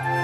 Bye.